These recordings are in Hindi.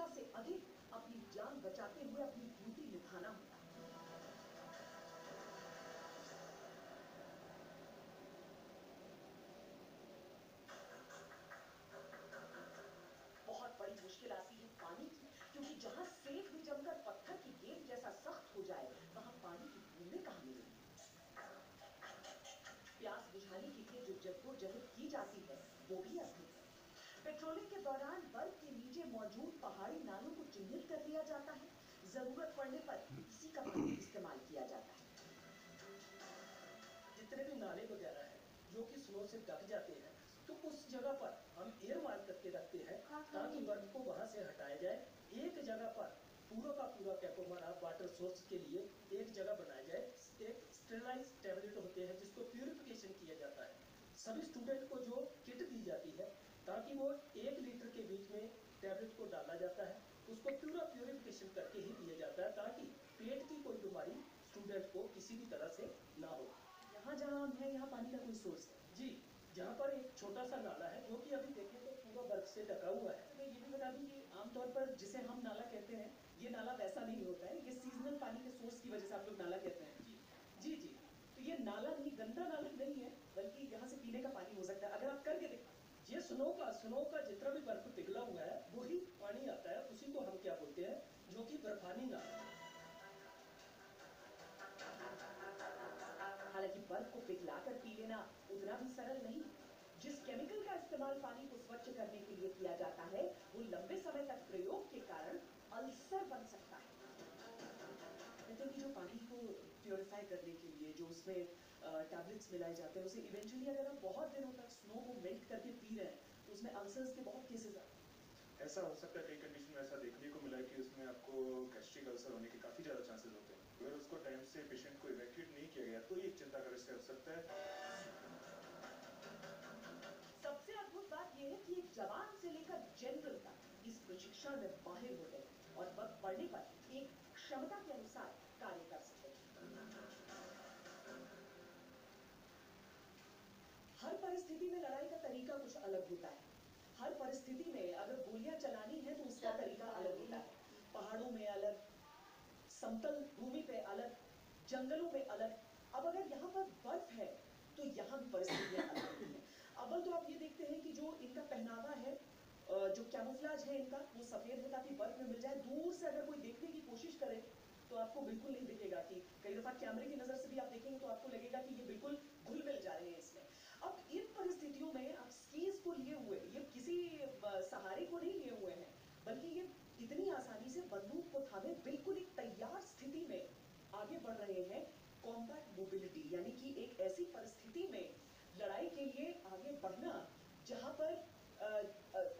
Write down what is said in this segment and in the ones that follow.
हमेशा से अधिक अपनी जान बचाते हुए अपनी ड्यूटी निभाना होता है। बहुत बड़ी मुश्किल आती है पानी की, क्योंकि जहाँ सेब भी जमकर पत्थर की गेंद जैसा सख्त हो जाए, वहाँ पानी की बूंदें कहाँ मिलेंगी? प्यास बुझाने के लिए जो जद्दोजहद की जाती है, वो भी है पेट्रोलिंग के दौरान बर्फ़ के नीचे मौजूद पहाड़ी नालों को चिन्हित कर लिया जाता है। ज़रूरत पड़ने पर इसी का पानी इस्तेमाल किया जाता है। जितने भी नाले वगैरह हैं जो कि स्नो से ढक जाते हैं तो उस जगह पर हम एयर मार्क करके रखते हैं ताकि बर्फ़ को वहाँ से हटाया जाए। एक जगह पर पूरा का पूरा क्या को वाटर सोर्स के लिए एक जगह बनाया जाए एक स्टेरलाइज टैबलेट होते हैं जिसको प्यूरिफिकेशन किया जाता है। सभी स्टूडेंट को जो किट दी जाती है ताकि वो एक लीटर के बीच में टैबलेट को डाला जाता है उसको पूरा प्यूरिफिकेशन करके ही दिया जाता है ताकि पेट की कोई बीमारी स्टूडेंट को किसी भी तरह से ना हो। यहाँ जहाँ हम हैं यहाँ पानी का कोई सोर्स है। जी जहाँ पर एक छोटा सा नाला है जो कि अभी देखें तो पूरा बर्फ़ से ढका हुआ है। मैं ये भी बता दूँ कि आमतौर पर जिसे हम नाला कहते हैं ये नाला वैसा नहीं होता है ये सीजनल पानी के सोर्स की वजह से आप लोग नाला कहते हैं। जी। जी जी। तो ये नाला नहीं गंदा नाला नहीं है बल्कि यहाँ से पीने का पानी हो सकता है। अगर आप करके ये स्नो का स्नो का जितना भी बर्फ़ पिघला हुआ है वही पानी आता है। उसी को हम क्या बोलते हैं? जो कि बर्फानी नाला हालाँकि बर्फ़ को पिघलाकर पी लेना उतना भी सरल नहीं। जिस केमिकल का इस्तेमाल पानी को स्वच्छ करने के लिए किया जाता है, वो लंबे समय तक प्रयोग के कारण अल्सर बन सकता है। कि जो पानी को प्योरीफाई करने के लिए, जो उसमें टैबलेट्स मिलाए जाते हैं उसे इवेंचुअली अगर हम बहुत दिनों तक स्नो को मेल्ट करके पी रहे हैं तो उसमें अल्सर्स के बहुत केसेस आते हैं। ऐसा हो सकता है कई कंडीशन में ऐसा देखने को मिला है कि उसमें आपको गैस्ट्रिक अल्सर होने के काफ़ी ज़्यादा चांसेस होते हैं। अगर उसको टाइम से पेशेंट को इवैक्यूएट नहीं किया गया तो ये चिंता का विषय हो सकता है। सबसे अद्भुत बात यह है कि एक जवान से लेकर जनरल तक इस प्रशिक्षण में माहिर होते हैं और वक्त पड़ने पर एक क्षमता के अनुसार कार्य परिस्थिति में लड़ाई का तरीका कुछ अलग होता है। हर परिस्थिति में अगर गोलियाँ चलानी है तो उसका तरीका अलग होता है। पहाड़ों में अलग, समतल भूमि पे अलग, जंगलों में अलग। अब अगर यहाँ पर बर्फ़ है तो यहाँ भी परिस्थितियाँ अलग होती हैं। अव्वल तो आप ये देखते हैं कि जो इनका पहनावा है जो कैमोफ्लाज है इनका, वो सफ़ेद है ताकि बर्फ़ में मिल जाए। दूर से अगर कोई देखने की कोशिश करे तो आपको बिल्कुल नहीं दिखेगा कि कई दफ़ा कैमरे की नज़र से भी आप देखेंगे तो आपको लगेगा कि ये बिल्कुल घुल मिल जा रहे हैं इसमें अब इन परिस्थितियों में आप स्कीज को लिए हुए ये किसी अ, सहारे को नहीं लिए हुए हैं बल्कि ये इतनी आसानी से बंदूक को थामे बिल्कुल एक तैयार स्थिति में आगे बढ़ रहे हैं कॉम्बैट मोबिलिटी यानी कि एक ऐसी परिस्थिति में लड़ाई के लिए आगे बढ़ना जहाँ पर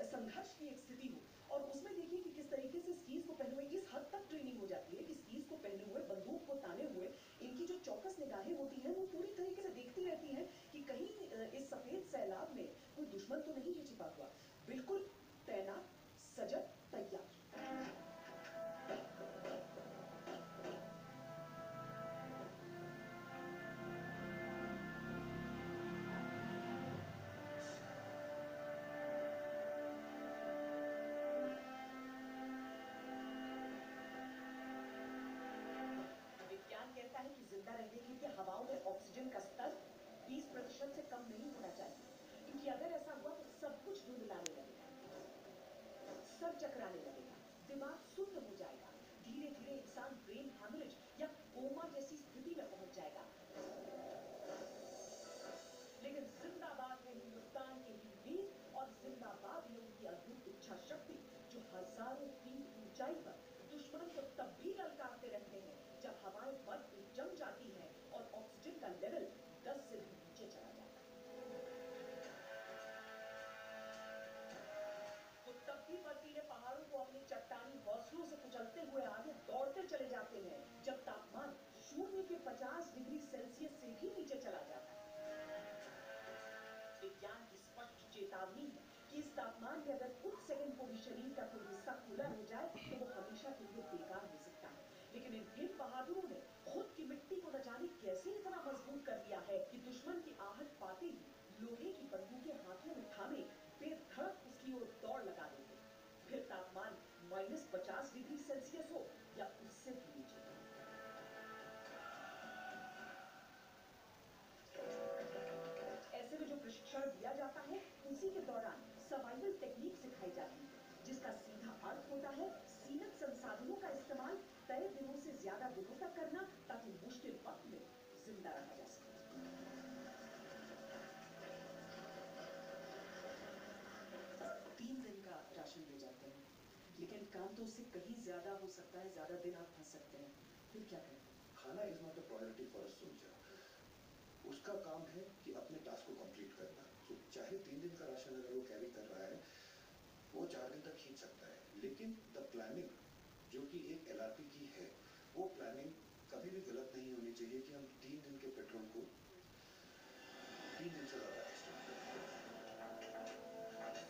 संघर्ष की एक स्थिति हो। और उसमें देखिए कि किस तरीके से स्कीज को पहने हुए, इस हद तक ट्रेनिंग हो जाती है कि स्कीज को पहने हुए, बंदूक को ताने हुए, इनकी जो चौकस निगाहें होती हैं, वो पूरी तरीके से देखती रहती हैं कि कहीं इस सफ़ेद सैलाब में कोई दुश्मन तो नहीं है छिपा हुआ। बिल्कुल सर चकराने लगेगा। दिमाग सुन्न हो जाएगा। धीरे धीरे इंसान ब्रेन हेमरेज या कोमा जैसी स्थिति में पहुँच जाएगा। लेकिन जिंदाबाद है हिंदुस्तान के ही वीर और जिंदाबाद है उनकी अद्भुत इच्छा शक्ति जो हज़ारों कुचलते हुए आगे दौड़ते चले जाते हैं, जब तापमान शून्य के 50 डिग्री सेल्सियस से भी नीचे चला जाता है। विज्ञान की स्पष्ट चेतावनी है कि इस तापमान के अगर कुछ सेकंड को भी शरीर का कोई हिस्सा खुला हो जाए तो वो हमेशा के लिए बेकार हो सकता है। लेकिन इन हिम बहादुरों ने ज़्यादा दिनों तक करना ताकि मुश्किल वक्त में ज़िंदा रहा जा सके। तीन दिन का राशन ले जाते हैं। लेकिन काम तो उससे कहीं ज़्यादा हो सकता है, ज़्यादा दिन आप फंस सकते हैं। फिर क्या करें? खाना is not a priority for soldier उसका काम है कि अपने टास्क को कंप्लीट करना। तो चाहे तीन दिन का राशन अगर वो कैरी कर रहा है, वो चार दिन तक खींच सकता है। लेकिन द प्लानिंग जो कि एक एलआरपी की है वो प्लानिंग कभी भी गलत नहीं होनी चाहिए कि हम तीन दिन के पेट्रोल को तीन दिन से ज़्यादा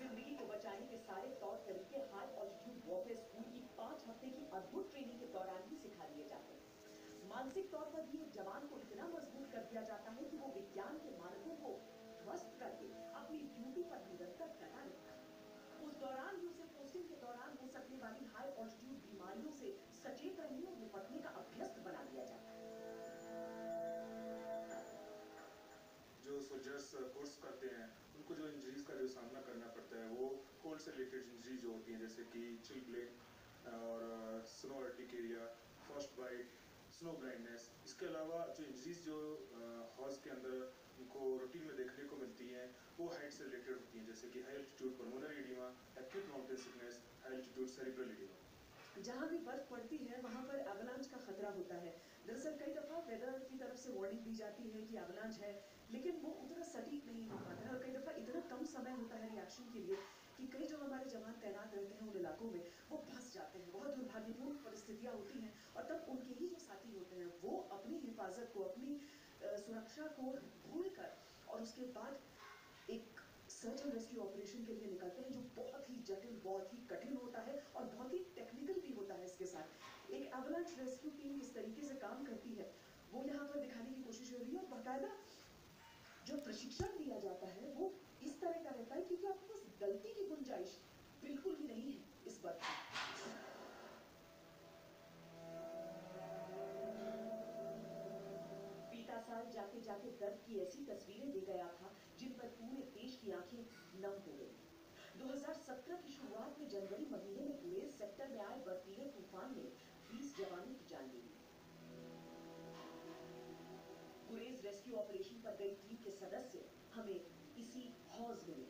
ज़िंदगी को बचाने के सारे तौर तरीके हाई ऑल्टीट्यूड वॉटर स्कूल की पाँच हफ़्ते की अद्भुत ट्रेनिंग के दौरान ही सिखा दिए जाते हैं। मानसिक तौर पर भी एक जवान को इतना मज़बूत कर दिया जाता उनको जो इंजरीज का जो सामना करना पड़ता है, वो कोल्ड से रिलेटेड इंजरी जो होती हैं, जैसे कि चिल ब्लेड और snow urticaria frostbite snow blindness इसके अलावा जो इंजरीज जो हॉर्स के अंदर उनको रूटीन में देखने को मिलती हैं, वो हाइट से रिलेटेड होती हैं, जैसे कि high altitude pulmonary oedema acute mountain sickness high altitude cerebral oedema जहाँ भी बर्फ़ पड़ती है, वहाँ पर एवलांच का खतरा होता है। दरअसल कई दफ़ा वेदर की तरफ़ से वार्निंग दी जाती है कि एवलांच है, लेकिन वो उतना सटीक नहीं हो पाता है और कई दफ़ा इतना कम समय होता है रिएक्शन के लिए कि कई जो हमारे जवान तैनात रहते हैं उन इलाकों में, वो फंस जाते हैं। बहुत दुर्भाग्यपूर्ण परिस्थितियाँ होती हैं और तब उनके ही जो साथी होते हैं, वो अपनी हिफाजत को, अपनी सुरक्षा को भूल कर और उसके बाद एक सर्च एंड रेस्क्यू ऑपरेशन के लिए निकलते हैं, जो बहुत ही जटिल, बहुत ही कठिन होता है और बहुत ही टेक्निकल भी होता है इसके साथ। एक एवलांच रेस्क्यू टीम किस तरीके से काम करती है। वो यहाँ पर दिखाने की कोशिश हो रही है और बाकायदा जो प्रशिक्षण दिया जाता है, वो तरह का रहता है क्योंकि आपके पास गलती की गुंजाइश बिल्कुल भी नहीं है इस की। बीता साल जाते जाते दर्द की ऐसी तस्वीरें दे गया था जिन पर पूरे देश की आँखें नम हो गई। 2017 की शुरुआत में जनवरी महीने में गुरेज सेक्टर में आए बर्फीले तूफ़ान ने 20 जवानों की जान ले ली। गुरेज रेस्क्यू ऑपरेशन पर गई टीम के सदस्य हमें हौज मिले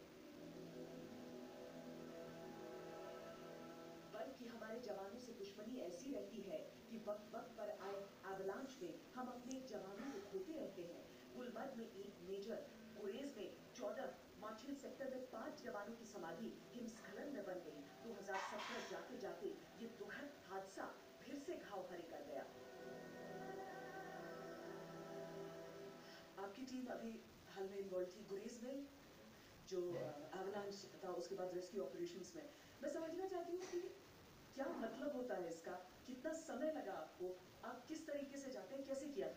बल्कि हमारे जवानों से दुश्मनी ऐसी रहती है कि वक्त वक्त पर आए एवलांच में हम अपने जवानों को खोते रहते हैं। गुलमर्ग में एक मेजर, गुरेज में चौदह माछिल सेक्टर में पाँच जवानों की समाधि हिमस्खलन में बन गई। 2017 जाते जाते ये दुखद हादसा फिर से घाव भरे कर गया। आपकी टीम अभी हाल में इन्वॉल्व थी गुरेज में? जो एवलांश था, उसके बाद रेस्क्यू ऑपरेशन में। मैं समझना चाहती हूँ कि क्या मतलब होता है इसका? कितना समय लगा आपको? आप किस तरीके से जाते हैं? कैसे किया?